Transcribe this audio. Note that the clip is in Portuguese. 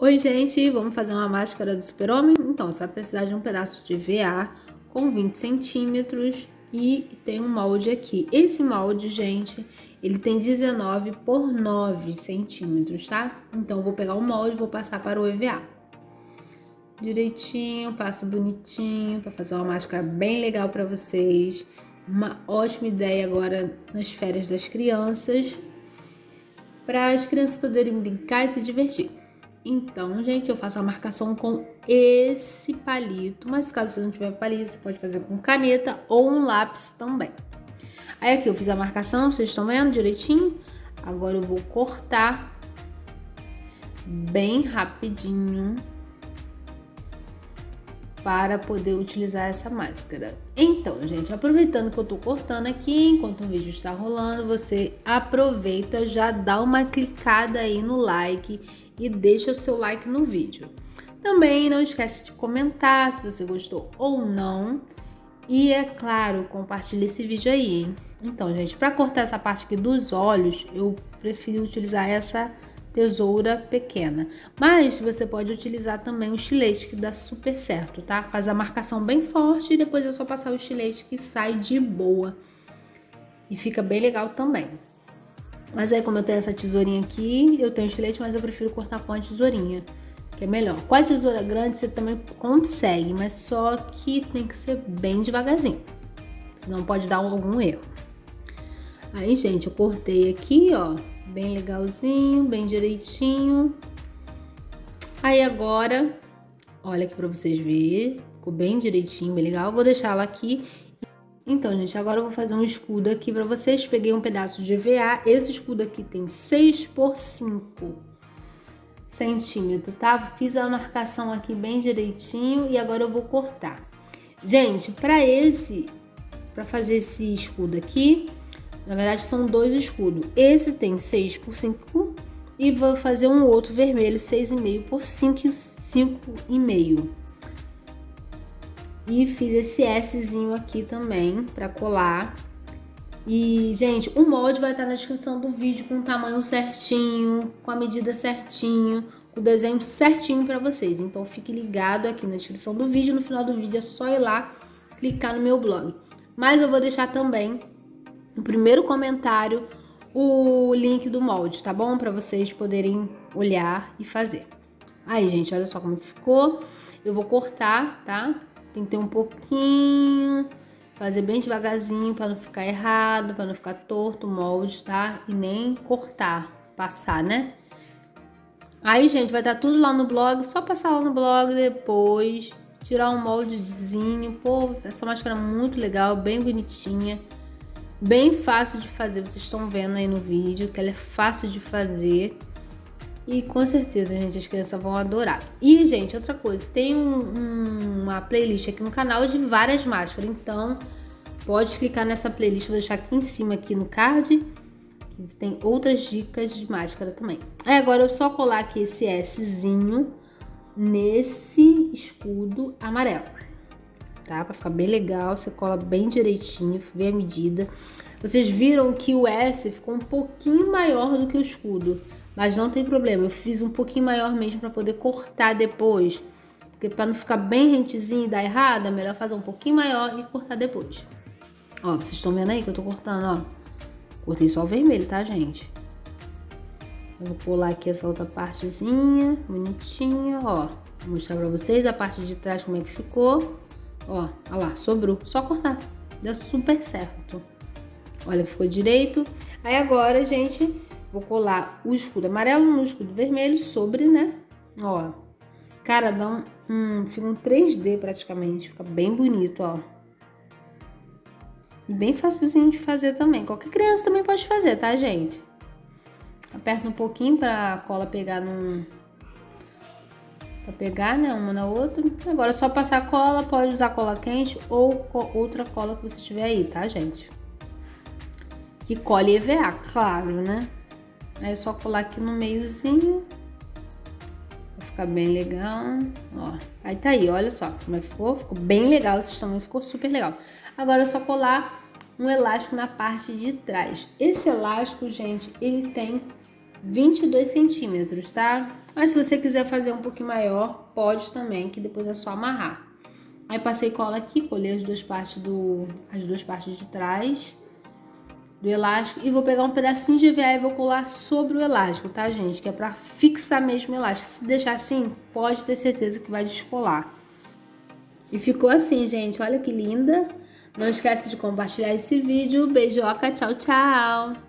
Oi, gente, vamos fazer uma máscara do super-homem? Então, você vai precisar de um pedaço de VA com 20 centímetros e tem um molde aqui. Esse molde, gente, ele tem 19 por 9 centímetros, tá? Então, vou pegar o molde e vou passar para o EVA. Direitinho, passo bonitinho para fazer uma máscara bem legal para vocês. Uma ótima ideia agora nas férias das crianças, para as crianças poderem brincar e se divertir. Então, gente, eu faço a marcação com esse palito, mas caso você não tiver palito, você pode fazer com caneta ou um lápis também. Aí aqui eu fiz a marcação, vocês estão vendo direitinho? Agora eu vou cortar bem rapidinho para poder utilizar essa máscara. Então, gente, aproveitando que eu tô cortando aqui, enquanto o vídeo está rolando, você aproveita, já dá uma clicada aí no like e deixa seu like no vídeo. Também não esquece de comentar se você gostou ou não. E é claro, compartilhe esse vídeo aí, hein? Então, gente, para cortar essa parte aqui dos olhos, eu preferi utilizar essa tesoura pequena. Mas você pode utilizar também o estilete, que dá super certo, tá? Faz a marcação bem forte e depois é só passar o estilete que sai de boa. E fica bem legal também. Mas aí, como eu tenho essa tesourinha aqui, eu tenho estilete, mas eu prefiro cortar com a tesourinha, que é melhor. Com a tesoura grande você também consegue, mas só que tem que ser bem devagarzinho, senão pode dar algum erro. Aí, gente, eu cortei aqui, ó, bem legalzinho, bem direitinho. Aí agora, olha aqui pra vocês verem, ficou bem direitinho, bem legal. Vou deixar ela aqui então, gente, agora eu vou fazer um escudo aqui para vocês. Peguei um pedaço de EVA. Esse escudo aqui tem 6 por 5 centímetros, tá? Fiz a marcação aqui bem direitinho e agora eu vou cortar. Gente, para esse, para fazer esse escudo aqui, na verdade são dois escudos. Esse tem 6 por 5 e vou fazer um outro vermelho 6,5 por 5, 5,5. E fiz esse Szinho aqui também para colar. E, gente, o molde vai estar na descrição do vídeo com o tamanho certinho, com a medida certinho, com o desenho certinho para vocês. Então, fique ligado aqui na descrição do vídeo. No final do vídeo é só ir lá, clicar no meu blog. Mas eu vou deixar também no primeiro comentário o link do molde, tá bom? Para vocês poderem olhar e fazer. Aí, gente, olha só como ficou. Eu vou cortar, tá? Tem que ter um pouquinho, fazer bem devagarzinho para não ficar errado, para não ficar torto o molde, tá? E nem cortar, passar, né? Aí, gente, vai estar tá tudo lá no blog, só passar lá no blog depois, tirar um moldezinho. Pô, essa máscara é muito legal, bem bonitinha, bem fácil de fazer. Vocês estão vendo aí no vídeo que ela é fácil de fazer. E com certeza, gente, as crianças vão adorar. E, gente, outra coisa, tem um, um, uma playlist aqui no canal de várias máscaras. Então, pode clicar nessa playlist, vou deixar aqui em cima, aqui no card. Tem outras dicas de máscara também. Aí, agora eu só colar aqui esse Szinho nesse escudo amarelo. Tá? Pra ficar bem legal, você cola bem direitinho, vê a medida. Vocês viram que o S ficou um pouquinho maior do que o escudo. Mas não tem problema, eu fiz um pouquinho maior mesmo para poder cortar depois. Porque para não ficar bem rentezinho e dar errado, é melhor fazer um pouquinho maior e cortar depois. Ó, vocês estão vendo aí que eu tô cortando, ó. Cortei só o vermelho, tá, gente? Eu vou pular aqui essa outra partezinha, bonitinha, ó. Vou mostrar pra vocês a parte de trás como é que ficou. Ó, olha lá, sobrou. Só cortar. Deu super certo. Olha que ficou direito. Aí agora, gente, Vou colar o escudo amarelo no escudo vermelho sobre, né? Ó. Cara, dá um, um, fica um 3D praticamente. Fica bem bonito, ó. E bem facilzinho de fazer também. Qualquer criança também pode fazer, tá, gente? Aperta um pouquinho pra cola pegar num... Pegar, né, uma na outra. Agora é só passar cola, pode usar cola quente ou outra cola que você tiver aí, tá, gente? Que colhe EVA, claro, né? Aí é só colar aqui no meiozinho. Vai ficar bem legal. Ó, aí tá aí, olha só como é que ficou. Ficou bem legal esse tamanho, ficou super legal. Agora é só colar um elástico na parte de trás. Esse elástico, gente, ele tem 22 centímetros, tá? Mas se você quiser fazer um pouquinho maior, pode também, que depois é só amarrar. Aí passei cola aqui, colei as duas partes do, as duas partes de trás do elástico e vou pegar um pedacinho de EVA e vou colar sobre o elástico, tá, gente? Que é pra fixar mesmo o elástico. Se deixar assim, pode ter certeza que vai descolar. E ficou assim, gente. Olha que linda. Não esquece de compartilhar esse vídeo. Beijoca, tchau, tchau!